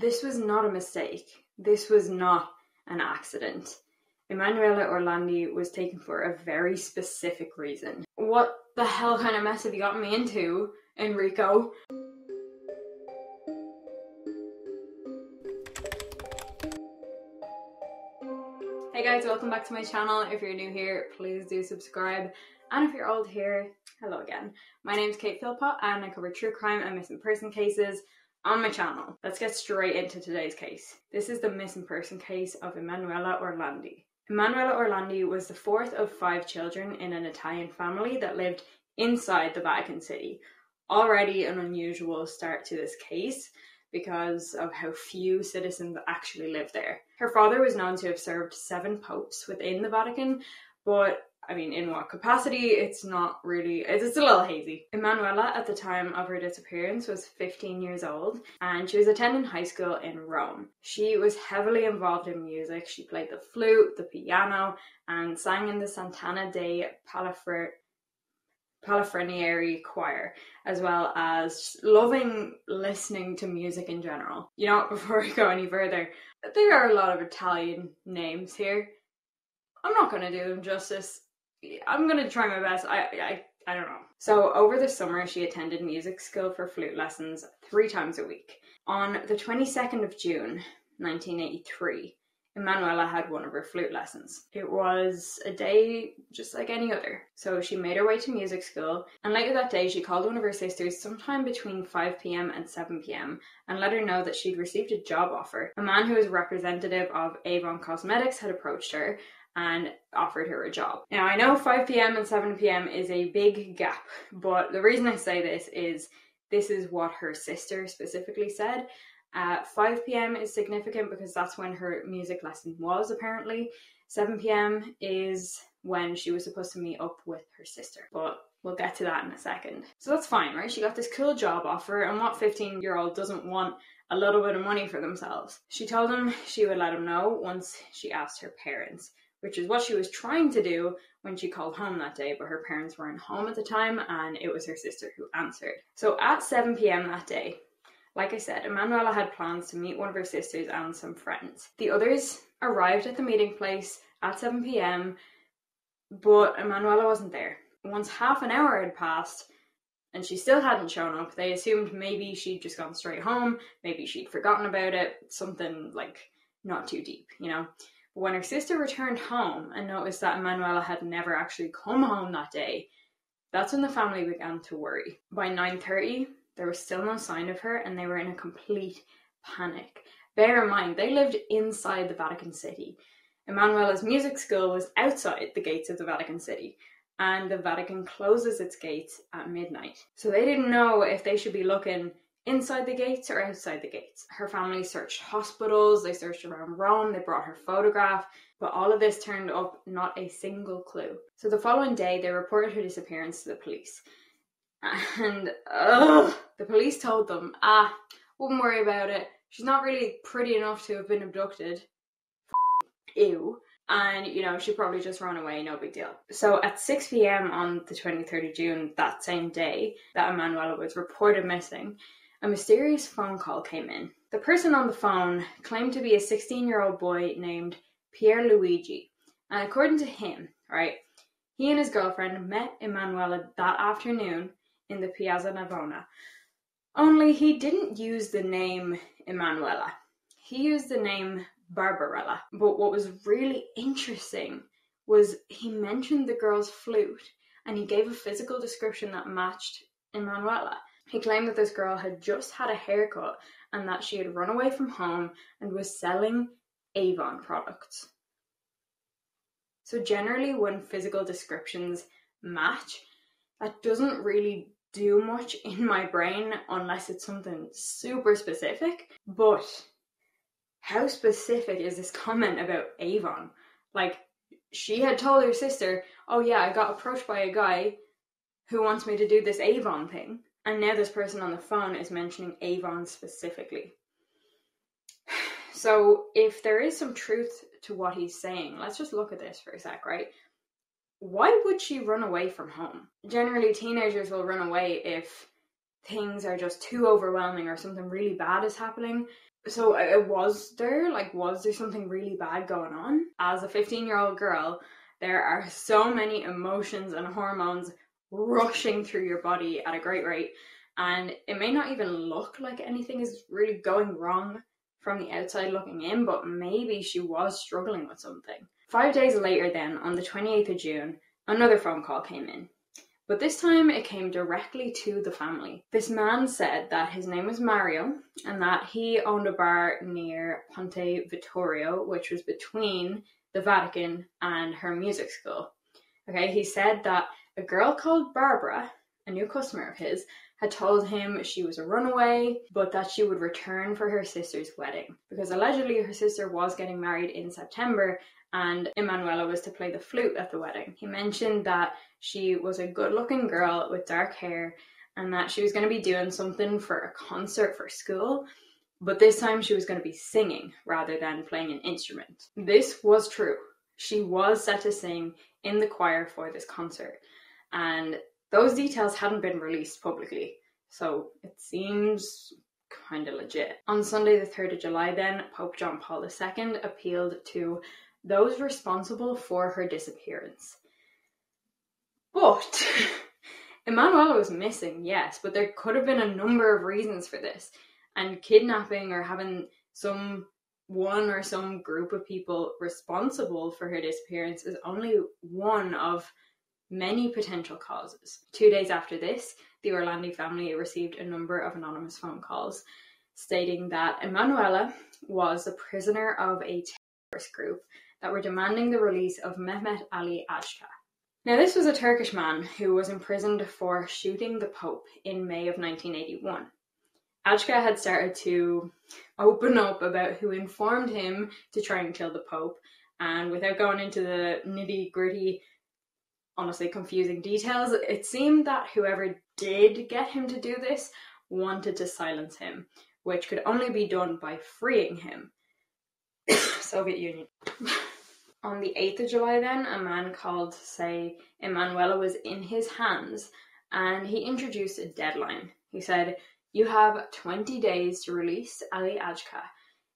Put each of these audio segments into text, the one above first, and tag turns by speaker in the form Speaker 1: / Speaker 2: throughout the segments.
Speaker 1: This was not a mistake. This was not an accident. Emanuela Orlandi was taken for a very specific reason. What the hell kind of mess have you gotten me into, Enrico? Hey guys, welcome back to my channel. If you're new here, please do subscribe. And if you're old here, hello again. My name's Kate Philpott and I cover true crime and missing person cases on my channel. Let's get straight into today's case. This is the missing person case of Emanuela Orlandi. Emanuela Orlandi was the fourth of five children in an Italian family that lived inside the Vatican City. Already an unusual start to this case because of how few citizens actually live there. Her father was known to have served seven popes within the Vatican, but I mean, in what capacity? It's not really, it's, a little hazy. Emanuela, at the time of her disappearance, was 15 years old and she was attending high school in Rome. She was heavily involved in music. She played the flute, the piano, and sang in the Sant'Anna dei Palafre- Palafrenieri choir, as well as loving listening to music in general. You know, before we go any further, there are a lot of Italian names here. I'm not going to do them justice. I'm gonna try my best. I, I I don't know. So over the summer, she attended music school for flute lessons three times a week. On the 22nd of June, 1983, Emanuela had one of her flute lessons. It was a day just like any other. So she made her way to music school, and later that day, she called one of her sisters sometime between 5 pm and 7 pm and let her know that she'd received a job offer. A man who was representative of Avon Cosmetics had approached her and offered her a job. Now, I know 5 pm and 7 pm is a big gap, but the reason I say this is this is what her sister specifically said. Uh, 5 pm is significant because that's when her music lesson was, apparently. 7 pm is when she was supposed to meet up with her sister, but we'll get to that in a second. So that's fine, right? She got this cool job offer, and what 15 year old doesn't want a little bit of money for themselves? She told him she would let him know once she asked her parents which is what she was trying to do when she called home that day, but her parents weren't home at the time and it was her sister who answered. So at 7 pm that day, like I said, Emanuela had plans to meet one of her sisters and some friends. The others arrived at the meeting place at 7 pm, but Emanuela wasn't there. Once half an hour had passed, and she still hadn't shown up. They assumed maybe she'd just gone straight home, maybe she'd forgotten about it, something like not too deep, you know. When her sister returned home and noticed that Emanuela had never actually come home that day, that's when the family began to worry. By 9:30, there was still no sign of her and they were in a complete panic. Bear in mind, they lived inside the Vatican City. Emanuela's music school was outside the gates of the Vatican City, and the Vatican closes its gates at midnight. So they didn't know if they should be looking inside the gates or outside the gates. Her family searched hospitals, they searched around Rome, they brought her photograph, but all of this turned up not a single clue. So the following day, they reported her disappearance to the police. And ugh, the police told them, ah, wouldn't worry about it. She's not really pretty enough to have been abducted. Ew. And, you know, she probably just ran away, no big deal. So at 6 pm on the 23rd of June, that same day that Emanuela was reported missing, a mysterious phone call came in. The person on the phone claimed to be a 16 year old boy named Pier Luigi. And according to him, right, he and his girlfriend met Emanuela that afternoon in the Piazza Navona. Only he didn't use the name Emanuela. He used the name Barbarella. But what was really interesting was he mentioned the girl's flute and he gave a physical description that matched Emanuela. He claimed that this girl had just had a haircut and that she had run away from home and was selling Avon products. So, generally, when physical descriptions match, that doesn't really do much in my brain unless it's something super specific. But how specific is this comment about Avon? Like, she had told her sister, Oh, yeah, I got approached by a guy who wants me to do this Avon thing. And now this person on the phone is mentioning Avon specifically. So, if there is some truth to what he's saying, let's just look at this for a sec, right? Why would she run away from home? Generally, teenagers will run away if things are just too overwhelming or something really bad is happening. So uh, was there like was there something really bad going on? As a 15 year old girl, there are so many emotions and hormones rushing through your body at a great rate, and it may not even look like anything is really going wrong from the outside looking in, but maybe she was struggling with something. Five days later, then, on the 28th of June, another phone call came in. But this time it came directly to the family. This man said that his name was Mario and that he owned a bar near Ponte Vittorio, which was between the Vatican and her music school. Okay, he said that a girl called Barbara, a new customer of his, had told him she was a runaway, but that she would return for her sister's wedding. Because allegedly her sister was getting married in September and Emanuela was to play the flute at the wedding. He mentioned that she was a good looking girl with dark hair and that she was going to be doing something for a concert for school, but this time she was going to be singing rather than playing an instrument. This was true. She was set to sing in the choir for this concert, and those details hadn't been released publicly, so it seems kind of legit. On Sunday, the 3rd of July, then, Pope John Paul II appealed to those responsible for her disappearance. But Emanuela was missing, yes, but there could have been a number of reasons for this. And kidnapping or having some one or some group of people responsible for her disappearance is only one of many potential causes. Two days after this, the Orlandi family received a number of anonymous phone calls stating that Emanuela was a prisoner of a terrorist group that were demanding the release of Mehmet Ali Ağca. Now, this was a Turkish man who was imprisoned for shooting the Pope in May of 1981. Ağca had started to open up about who informed him to try and kill the Pope, and without going into the nitty gritty, honestly confusing details, it seemed that whoever did get him to do this wanted to silence him, which could only be done by freeing him. Soviet Union. On the 8th of July, then, a man called say Emanuela was in his hands and he introduced a deadline. He said, You have 20 days to release Ali Ağca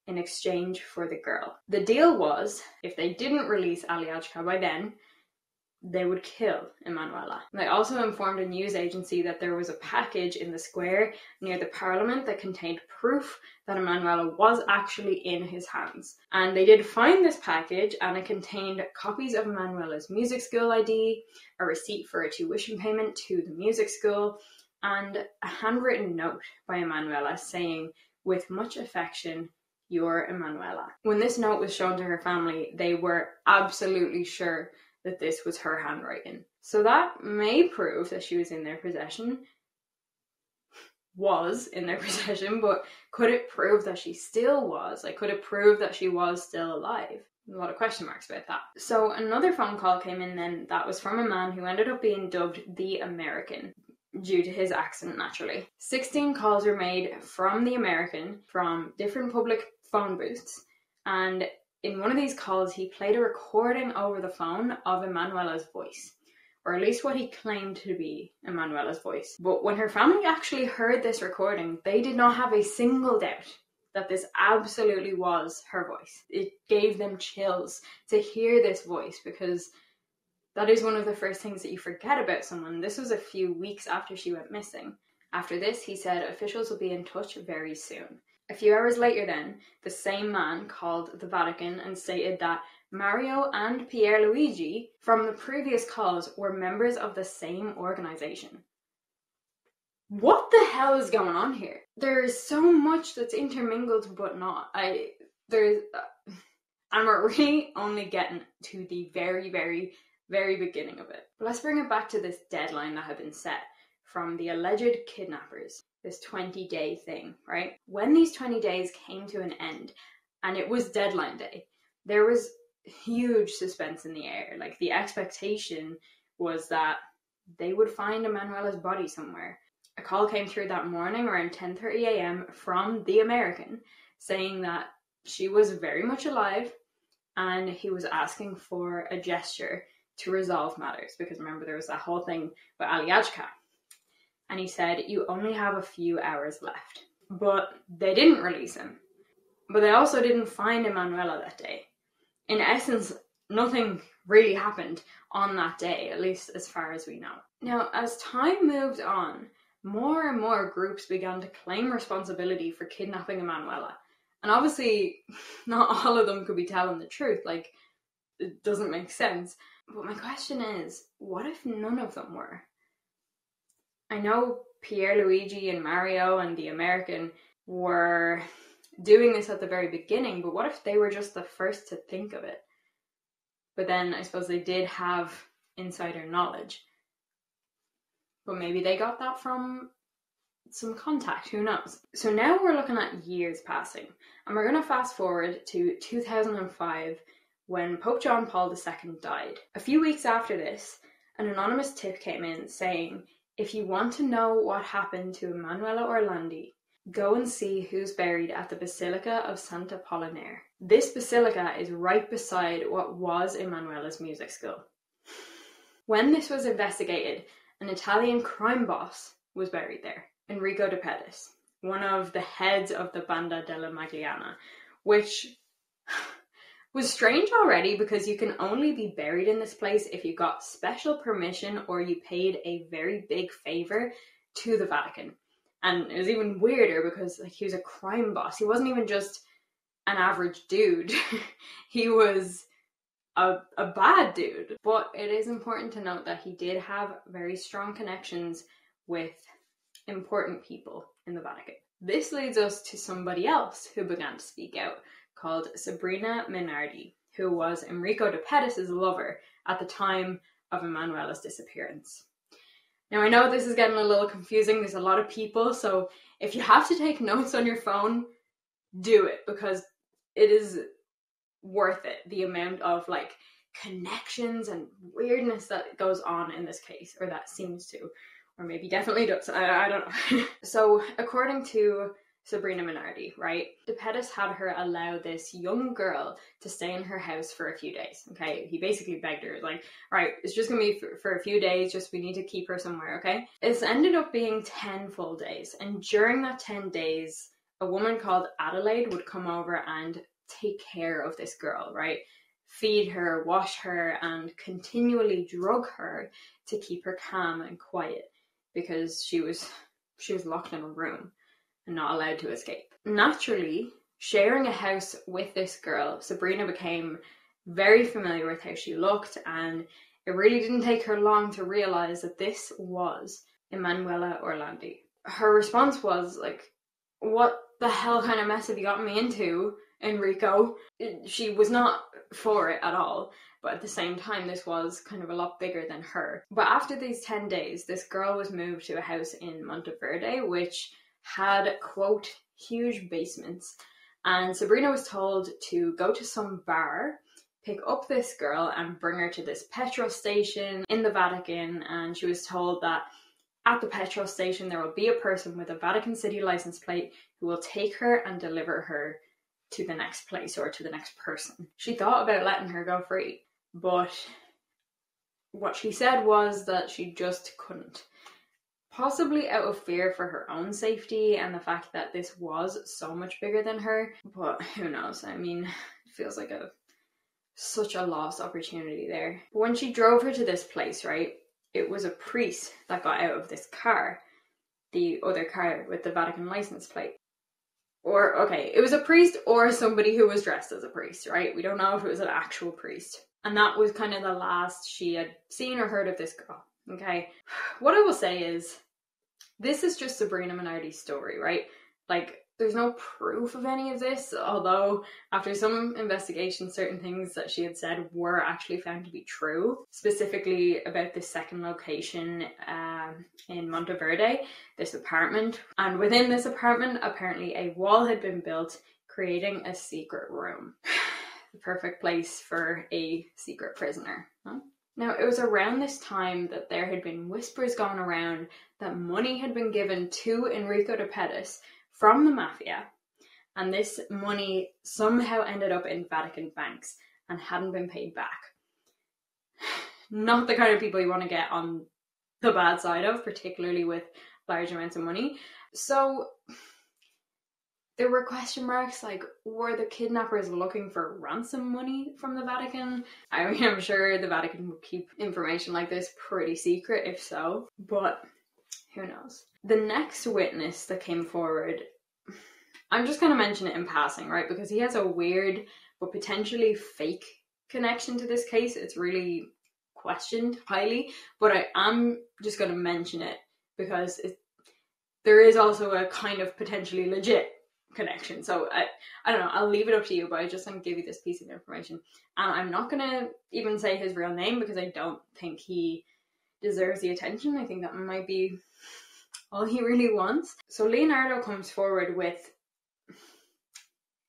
Speaker 1: in exchange for the girl. The deal was if they didn't release Ali Ağca by then, they would kill Emanuela. They also informed a news agency that there was a package in the square near the parliament that contained proof that Emanuela was actually in his hands. And they did find this package and it contained copies of Emanuela's music school ID, a receipt for a tuition payment to the music school, and a handwritten note by Emanuela saying, with much affection, your Emanuela. When this note was shown to her family, they were absolutely sure that this was her handwriting. So that may prove that she was in their possession, was in their possession, but could it prove that she still was? Like, could it prove that she was still alive? A lot of question marks about that. So, another phone call came in then that was from a man who ended up being dubbed the American due to his accent, naturally. 16 calls were made from the American from different public phone booths, and in one of these calls, he played a recording over the phone of Emanuela's voice, or at least what he claimed to be Emanuela's voice. But when her family actually heard this recording, they did not have a single doubt that this absolutely was her voice. It gave them chills to hear this voice because that is one of the first things that you forget about someone. This was a few weeks after she went missing. After this, he said officials will be in touch very soon. A few hours later, then, the same man called the Vatican and stated that Mario and Pierluigi from the previous calls were members of the same organization. What the hell is going on here? There is so much that's intermingled but not. I there's uh, and we're really only getting to the very, very, very beginning of it. But let's bring it back to this deadline that had been set from the alleged kidnappers this 20 day thing, right? When these 20 days came to an end and it was deadline day, there was huge suspense in the air. Like the expectation was that they would find Emanuela's body somewhere. A call came through that morning around 10:30 a.m. from the American saying that she was very much alive and he was asking for a gesture to resolve matters because remember there was that whole thing with Ali Ağca and he said, You only have a few hours left. But they didn't release him. But they also didn't find Emanuela that day. In essence, nothing really happened on that day, at least as far as we know. Now, as time moved on, more and more groups began to claim responsibility for kidnapping Emanuela. And obviously, not all of them could be telling the truth, like, it doesn't make sense. But my question is what if none of them were? I know Pierluigi and Mario and the American were doing this at the very beginning, but what if they were just the first to think of it? But then I suppose they did have insider knowledge. But maybe they got that from some contact, who knows? So now we're looking at years passing, and we're going to fast forward to 2005 when Pope John Paul II died. A few weeks after this, an anonymous tip came in saying, If you want to know what happened to Emanuela Orlandi, go and see who's buried at the Basilica of Santa Apollinare. This basilica is right beside what was Emanuela's music school. When this was investigated, an Italian crime boss was buried there, Enrico de Pedis, one of the heads of the Banda della Magliana, which was strange already because you can only be buried in this place if you got special permission or you paid a very big favor to the Vatican. And it was even weirder because like he was a crime boss. He wasn't even just an average dude. he was a, a bad dude. But it is important to note that he did have very strong connections with important people in the Vatican. This leads us to somebody else who began to speak out, called Sabrina Minardi, who was Enrico de Pedis' lover at the time of Emanuela's disappearance. Now, I know this is getting a little confusing, there's a lot of people, so if you have to take notes on your phone, do it because it is worth it the amount of like connections and weirdness that goes on in this case, or that seems to, or maybe definitely does. I, I don't know. so, according to Sabrina Minardi, right? De had her allow this young girl to stay in her house for a few days. Okay, he basically begged her, like, right, it's just gonna be for, for, a few days, just we need to keep her somewhere, okay? It's ended up being 10 full days, and during that 10 days, a woman called Adelaide would come over and take care of this girl, right? Feed her, wash her, and continually drug her to keep her calm and quiet because she was she was locked in a room and not allowed to escape. Naturally, sharing a house with this girl, Sabrina became very familiar with how she looked, and it really didn't take her long to realize that this was Emanuela Orlandi. Her response was like, What the hell kind of mess have you gotten me into, Enrico? She was not for it at all, but at the same time, this was kind of a lot bigger than her. But after these 10 days, this girl was moved to a house in Monteverde, which had, quote, huge basements. And Sabrina was told to go to some bar, pick up this girl, and bring her to this petrol station in the Vatican. And she was told that at the petrol station there will be a person with a Vatican City license plate who will take her and deliver her to the next place or to the next person. She thought about letting her go free, but what she said was that she just couldn't possibly out of fear for her own safety and the fact that this was so much bigger than her. But who knows? I mean, it feels like a such a lost opportunity there. But when she drove her to this place, right, it was a priest that got out of this car, the other car with the Vatican license plate. Or, okay, it was a priest or somebody who was dressed as a priest, right? We don't know if it was an actual priest. And that was kind of the last she had seen or heard of this girl. Okay. What I will say is this is just Sabrina Minardi's story, right? Like, there's no proof of any of this, although after some investigation, certain things that she had said were actually found to be true, specifically about this second location um, in Monteverde, this apartment. And within this apartment, apparently a wall had been built, creating a secret room. the perfect place for a secret prisoner. Huh? Now, it was around this time that there had been whispers going around that money had been given to Enrico de Pedis from the mafia, and this money somehow ended up in Vatican banks and hadn't been paid back. Not the kind of people you want to get on the bad side of, particularly with large amounts of money. So, there were question marks like were the kidnappers looking for ransom money from the Vatican? I mean, I'm sure the Vatican would keep information like this pretty secret if so, but who knows? The next witness that came forward, I'm just going to mention it in passing, right? Because he has a weird but potentially fake connection to this case. It's really questioned highly, but I am just going to mention it because it, there is also a kind of potentially legit connection. So I, I don't know. I'll leave it up to you, but I just want to give you this piece of information, and I'm not gonna even say his real name because I don't think he deserves the attention. I think that might be all he really wants. So Leonardo comes forward with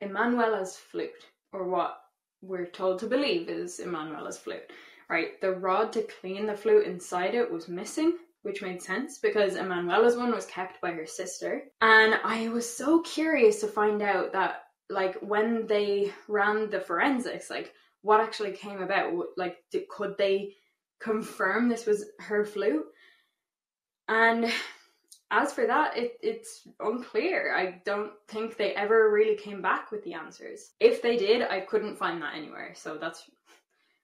Speaker 1: Emanuela's flute, or what we're told to believe is Emanuela's flute. Right, the rod to clean the flute inside it was missing which made sense because Emanuela's one was kept by her sister. And I was so curious to find out that, like, when they ran the forensics, like, what actually came about. Like, did, could they confirm this was her flute? And as for that, it, it's unclear. I don't think they ever really came back with the answers. If they did, I couldn't find that anywhere. So that's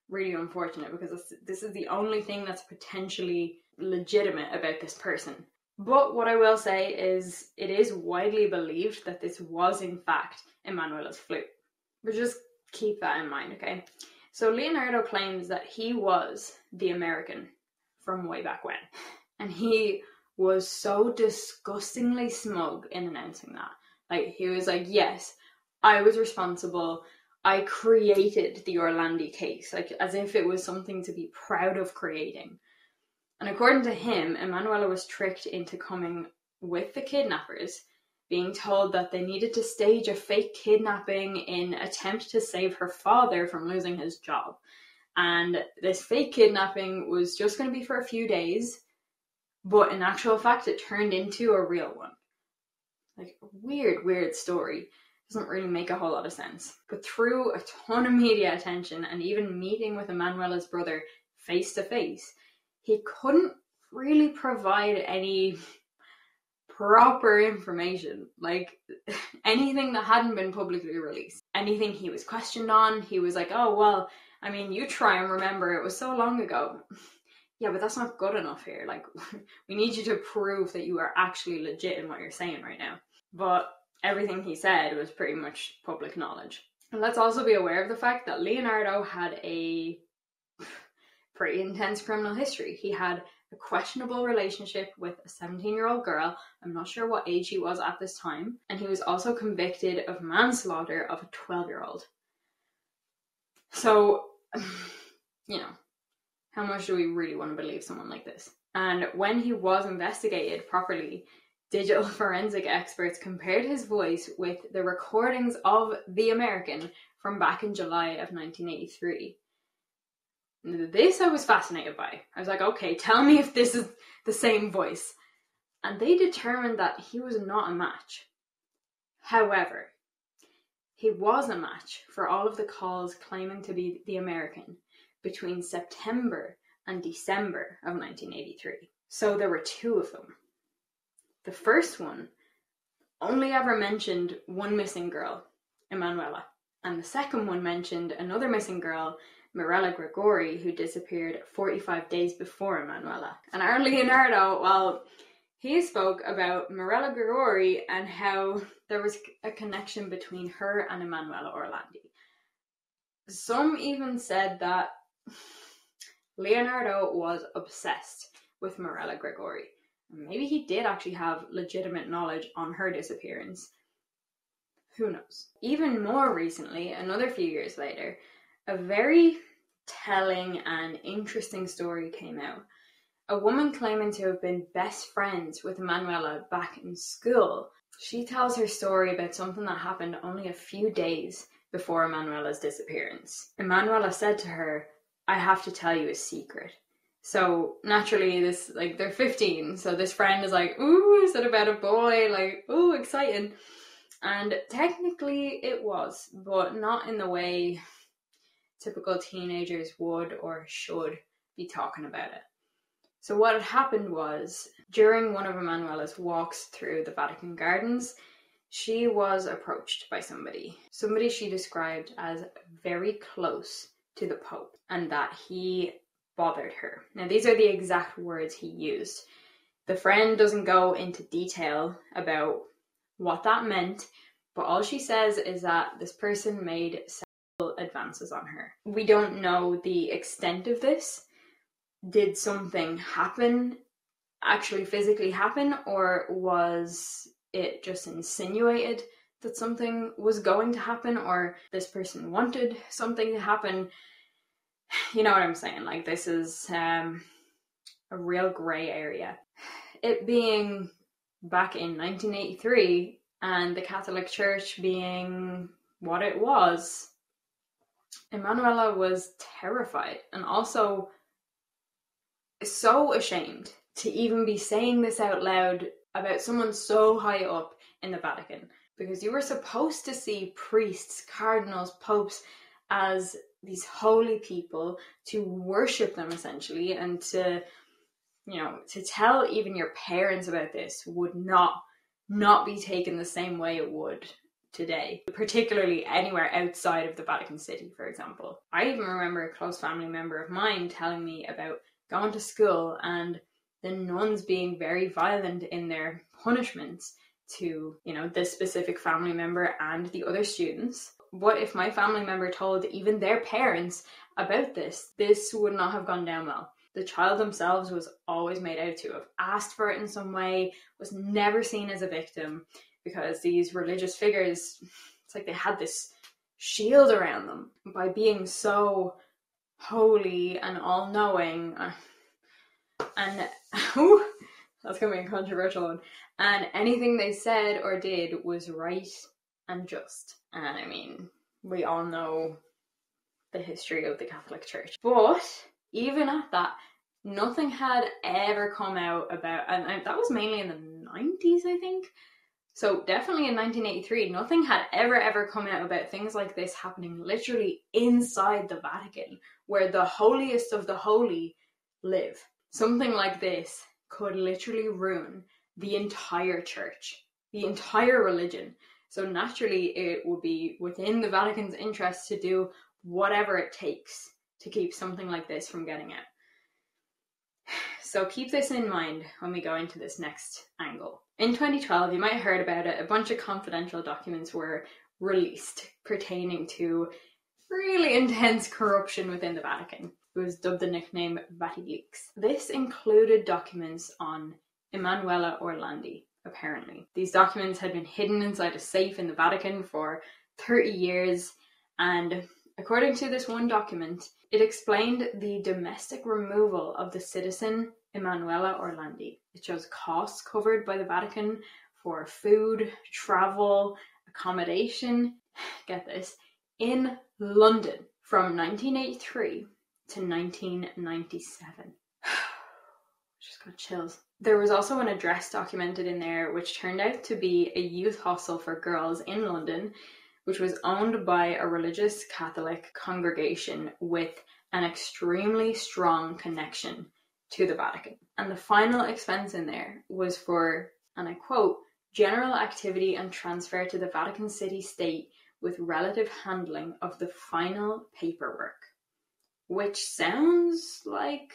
Speaker 1: really unfortunate because this, this is the only thing that's potentially legitimate about this person. But what I will say is, it is widely believed that this was in fact Emanuela's flute. But just keep that in mind, okay? So Leonardo claims that he was the American from way back when. And he was so disgustingly smug in announcing that. Like, he was like, yes, I was responsible. I created the Orlandi case, like as if it was something to be proud of creating. And according to him, Emanuela was tricked into coming with the kidnappers, being told that they needed to stage a fake kidnapping in attempt to save her father from losing his job. And this fake kidnapping was just going to be for a few days, but in actual fact, it turned into a real one. Like, weird, weird story. Doesn't really make a whole lot of sense. But through a ton of media attention and even meeting with Emanuela's brother face to face, he couldn't really provide any proper information. Like anything that hadn't been publicly released. Anything he was questioned on, he was like, oh, well, I mean, you try and remember, it was so long ago. yeah, but that's not good enough here. Like, we need you to prove that you are actually legit in what you're saying right now. But everything he said was pretty much public knowledge. And let's also be aware of the fact that Leonardo had a pretty intense criminal history. He had a questionable relationship with a 17 year old girl. I'm not sure what age he was at this time. And he was also convicted of manslaughter of a 12 year old. So, you know, how much do we really want to believe someone like this? And when he was investigated properly, digital forensic experts compared his voice with the recordings of The American from back in July of 1983. This I was fascinated by. I was like, okay, tell me if this is the same voice. And they determined that he was not a match. However, he was a match for all of the calls claiming to be the American between September and December of 1983. So there were two of them. The first one only ever mentioned one missing girl, Emanuela, and the second one mentioned another missing girl Mirella Gregori, who disappeared 45 days before Emanuela. And our Leonardo, well, he spoke about Mirella Gregori and how there was a connection between her and Emanuela Orlandi. Some even said that Leonardo was obsessed with Mirella Gregori. Maybe he did actually have legitimate knowledge on her disappearance. Who knows? Even more recently, another few years later, a very telling and interesting story came out. A woman claiming to have been best friends with Emanuela back in school. She tells her story about something that happened only a few days before Emanuela's disappearance. Emanuela said to her, I have to tell you a secret. So naturally, this like they're 15, so this friend is like, "Ooh, is it about a boy?" Like, "Ooh, exciting!" And technically, it was, but not in the way typical teenagers would or should be talking about it. So, what had happened was during one of Emanuela's walks through the Vatican gardens, she was approached by somebody, somebody she described as very close to the Pope, and that he bothered her. Now, these are the exact words he used. The friend doesn't go into detail about what that meant, but all she says is that this person made advances on her. We don't know the extent of this. Did something happen, actually physically happen, or was it just insinuated that something was going to happen or this person wanted something to happen. You know what I'm saying? Like, this is um, a real grey area. It being back in 1983 and the Catholic Church being what it was, Emanuela was terrified and also so ashamed to even be saying this out loud about someone so high up in the Vatican. Because you were supposed to see priests, cardinals, popes as these holy people to worship them essentially and to you know to tell even your parents about this would not not be taken the same way it would today particularly anywhere outside of the Vatican City for example I even remember a close family member of mine telling me about going to school and the nuns being very violent in their punishments to, you know, this specific family member and the other students. What if my family member told even their parents about this? This would not have gone down well. The child themselves was always made out to have asked for it in some way, was never seen as a victim because these religious figures, it's like they had this shield around them by being so holy and all knowing. And ooh, that's gonna be a controversial one. And anything they said or did was right and just. And I mean, we all know the history of the Catholic Church. But even at that, nothing had ever come out about, and, and that was mainly in the 90s, I think. So definitely in 1983, nothing had ever ever come out about things like this happening literally inside the Vatican, where the holiest of the holy live something like this could literally ruin the entire church, the entire religion. So naturally, it would be within the Vatican's interest to do whatever it takes to keep something like this from getting out. So keep this in mind when we go into this next angle. In 2012, you might have heard about it, a bunch of confidential documents were released pertaining to really intense corruption within the Vatican who was dubbed the nickname VatiLeaks. This included documents on Emanuela Orlandi, apparently. These documents had been hidden inside a safe in the Vatican for 30 years, and according to this one document, it explained the domestic removal of the citizen Emanuela Orlandi. It shows costs covered by the Vatican for food, travel, accommodation, get this, in London from 1983 to 1997. Just got chills. There was also an address documented in there which turned out to be a youth hostel for girls in London, which was owned by a religious Catholic congregation with an extremely strong connection to the Vatican. And the final expense in there was for, and I quote, general activity and transfer to the Vatican City State with relative handling of the final paperwork which sounds like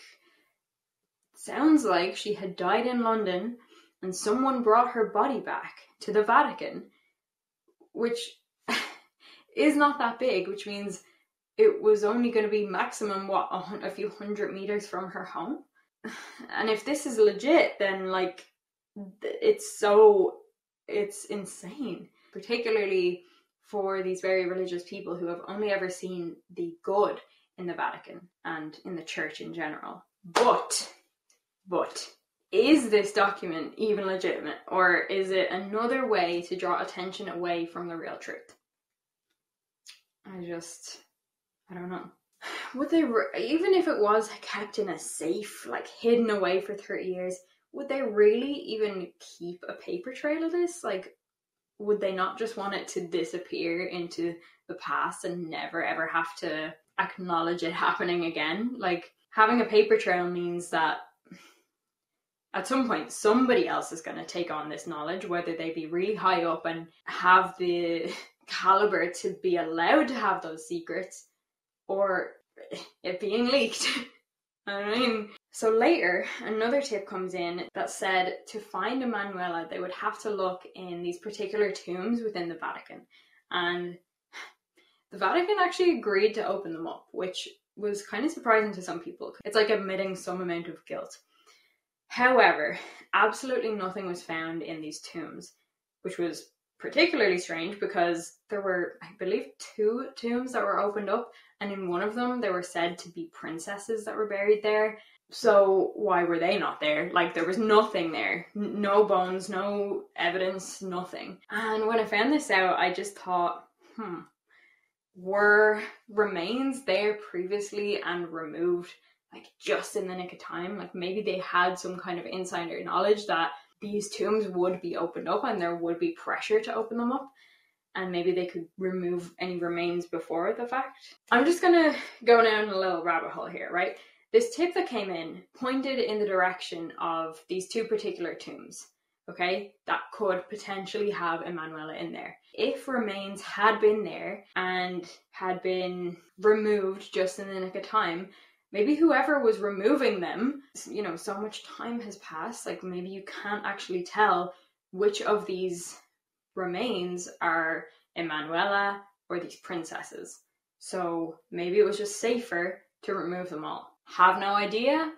Speaker 1: sounds like she had died in London and someone brought her body back to the Vatican, which is not that big, which means it was only going to be maximum what a, a few hundred meters from her home. And if this is legit, then like it's so it's insane, particularly for these very religious people who have only ever seen the good in the Vatican and in the church in general. But, but, is this document even legitimate or is it another way to draw attention away from the real truth? I just, I don't know. Would they, even if it was kept in a safe, like hidden away for 30 years, would they really even keep a paper trail of this? Like, would they not just want it to disappear into the past and never ever have to acknowledge it happening again. Like having a paper trail means that at some point somebody else is going to take on this knowledge whether they be really high up and have the caliber to be allowed to have those secrets or it being leaked I mean, so later, another tip comes in that said to find Emanuela, they would have to look in these particular tombs within the Vatican. And the Vatican actually agreed to open them up, which was kind of surprising to some people. It's like admitting some amount of guilt. However, absolutely nothing was found in these tombs, which was particularly strange because there were, I believe, two tombs that were opened up, and in one of them there were said to be princesses that were buried there. So why were they not there? Like there was nothing there, N- no bones, no evidence, nothing. And when I found this out, I just thought, hmm, were remains there previously and removed like just in the nick of time? Like maybe they had some kind of insider knowledge that these tombs would be opened up and there would be pressure to open them up and maybe they could remove any remains before the fact. I'm just gonna go down a little rabbit hole here, right? This tip that came in pointed in the direction of these two particular tombs, okay, that could potentially have Emanuela in there. If remains had been there and had been removed just in the nick of time, maybe whoever was removing them, you know, so much time has passed, like maybe you can't actually tell which of these remains are Emanuela or these princesses. So maybe it was just safer to remove them all. Have no idea,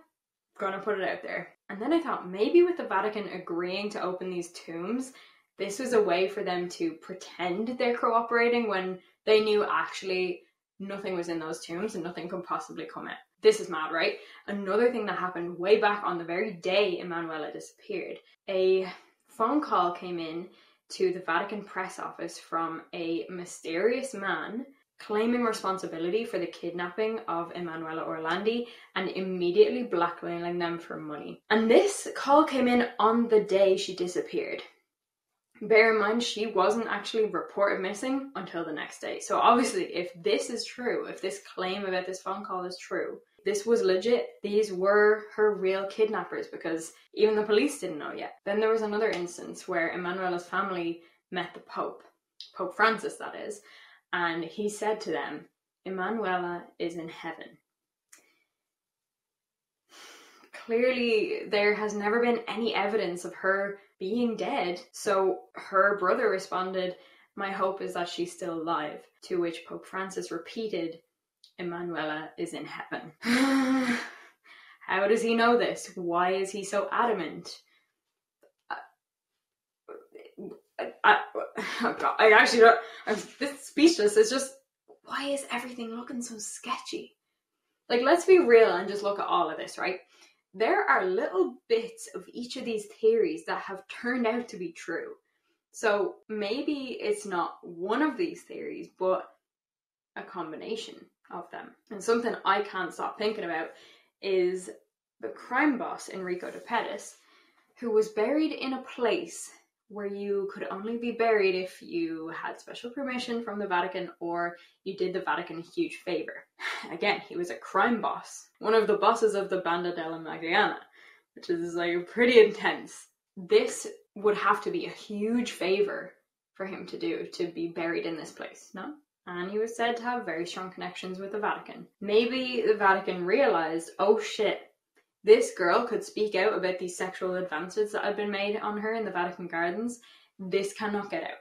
Speaker 1: gonna put it out there. And then I thought maybe with the Vatican agreeing to open these tombs, this was a way for them to pretend they're cooperating when they knew actually nothing was in those tombs and nothing could possibly come out. This is mad, right? Another thing that happened way back on the very day Emanuela disappeared, a phone call came in to the Vatican press office from a mysterious man claiming responsibility for the kidnapping of Emanuela Orlandi and immediately blackmailing them for money. And this call came in on the day she disappeared. Bear in mind, she wasn't actually reported missing until the next day. So, obviously, if this is true, if this claim about this phone call is true, this was legit. These were her real kidnappers because even the police didn't know yet. Then there was another instance where Emanuela's family met the Pope, Pope Francis, that is, and he said to them, Emanuela is in heaven. Clearly, there has never been any evidence of her being dead. So her brother responded, My hope is that she's still alive. To which Pope Francis repeated, Emanuela is in heaven. How does he know this? Why is he so adamant? Uh, uh, I, I, oh God, I actually don't, I'm this speechless. It's just, why is everything looking so sketchy? Like, let's be real and just look at all of this, right? there are little bits of each of these theories that have turned out to be true. So maybe it's not one of these theories, but a combination of them. And something I can't stop thinking about is the crime boss Enrico de Pedis, who was buried in a place where you could only be buried if you had special permission from the Vatican or you did the Vatican a huge favor. Again, he was a crime boss, one of the bosses of the Banda della Magliana, which is like pretty intense. This would have to be a huge favor for him to do to be buried in this place, no? And he was said to have very strong connections with the Vatican. Maybe the Vatican realized, oh shit, this girl could speak out about these sexual advances that had been made on her in the Vatican Gardens. This cannot get out.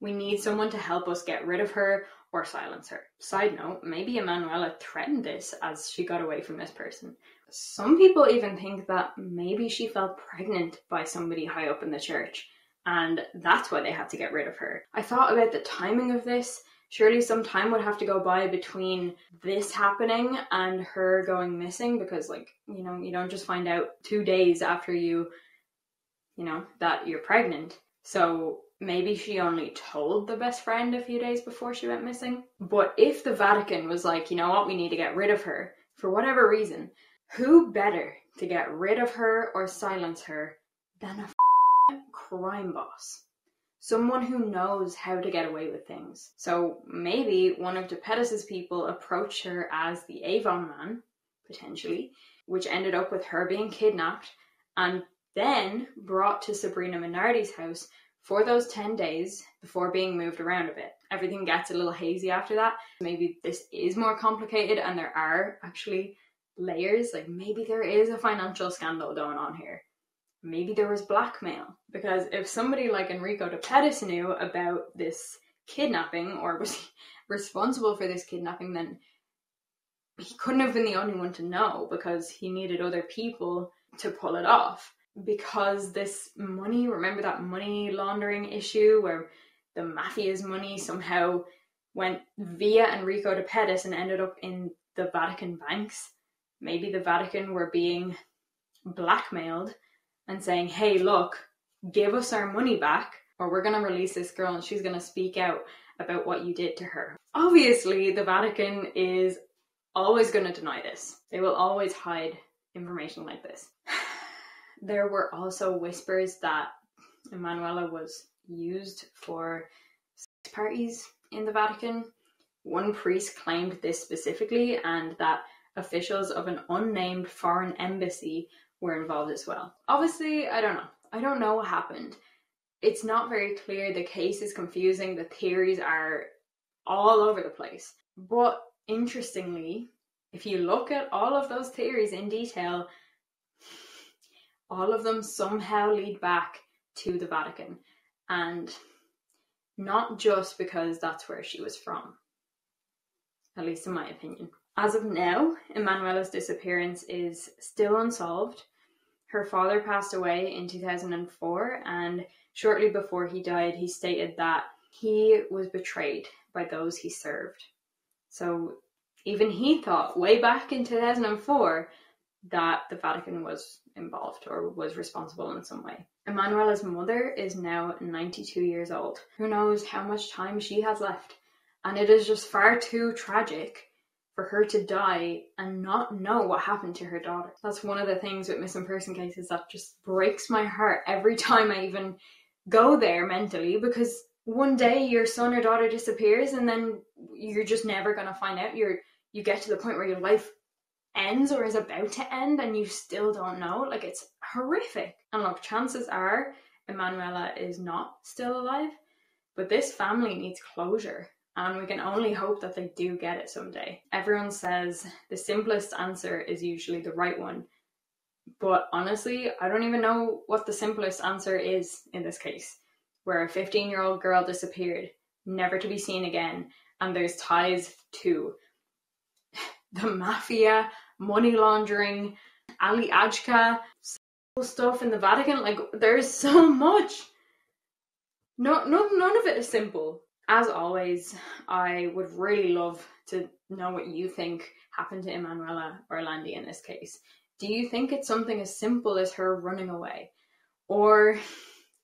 Speaker 1: We need someone to help us get rid of her or silence her. Side note, maybe Emanuela threatened this as she got away from this person. Some people even think that maybe she fell pregnant by somebody high up in the church, and that's why they had to get rid of her. I thought about the timing of this surely some time would have to go by between this happening and her going missing because like you know you don't just find out two days after you you know that you're pregnant. So maybe she only told the best friend a few days before she went missing. But if the vatican was like you know what? We need to get rid of her for whatever reason who better to get rid of her or silence her than a crime boss someone who knows how to get away with things. So maybe one of De Pedis's people approached her as the Avon man, potentially, which ended up with her being kidnapped and then brought to Sabrina Minardi's house for those 10 days before being moved around a bit. Everything gets a little hazy after that. Maybe this is more complicated and there are actually layers. Like maybe there is a financial scandal going on here. Maybe there was blackmail. Because if somebody like Enrico de Pedis knew about this kidnapping or was responsible for this kidnapping, then he couldn't have been the only one to know because he needed other people to pull it off because this money, remember that money laundering issue where the mafia's money somehow went via Enrico de Pedis and ended up in the Vatican banks? Maybe the Vatican were being blackmailed and saying, hey, look, give us our money back or we're going to release this girl and she's going to speak out about what you did to her. Obviously, the Vatican is always going to deny this. They will always hide information like this. there were also whispers that Emanuela was used for sex parties in the Vatican. One priest claimed this specifically, and that officials of an unnamed foreign embassy were involved as well. Obviously, I don't know. I don't know what happened. It's not very clear. The case is confusing. The theories are all over the place. But interestingly, if you look at all of those theories in detail, all of them somehow lead back to the Vatican. And not just because that's where she was from, at least in my opinion. As of now, Emanuela's disappearance is still unsolved. Her father passed away in 2004, and shortly before he died, he stated that he was betrayed by those he served. So even he thought way back in 2004 that the Vatican was involved or was responsible in some way. Emanuela's mother is now 92 years old. Who knows how much time she has left? And it is just far too tragic for her to die and not know what happened to her daughter. That's one of the things with missing person cases that just breaks my heart every time I even go there mentally because one day your son or daughter disappears and then you're just never going to find out. You're you get to the point where your life ends or is about to end and you still don't know. Like it's horrific. And look, chances are Emanuela is not still alive, but this family needs closure. And we can only hope that they do get it someday. Everyone says the simplest answer is usually the right one. But honestly, I don't even know what the simplest answer is in this case, where a 15 year old girl disappeared, never to be seen again, and there's ties to the mafia, money laundering, Ali Ağca, stuff in the Vatican. Like there's so much. No, no, none of it is simple. As always, I would really love to know what you think happened to Emanuela Orlandi in this case. Do you think it's something as simple as her running away? Or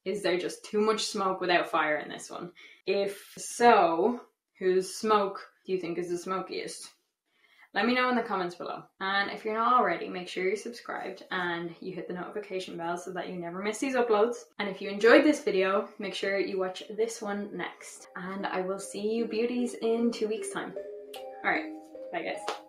Speaker 1: is there just too much smoke without fire in this one? If so, whose smoke do you think is the smokiest? Let me know in the comments below. And if you're not already, make sure you're subscribed and you hit the notification bell so that you never miss these uploads. And if you enjoyed this video, make sure you watch this one next. And I will see you beauties in two weeks time. Alright, bye guys.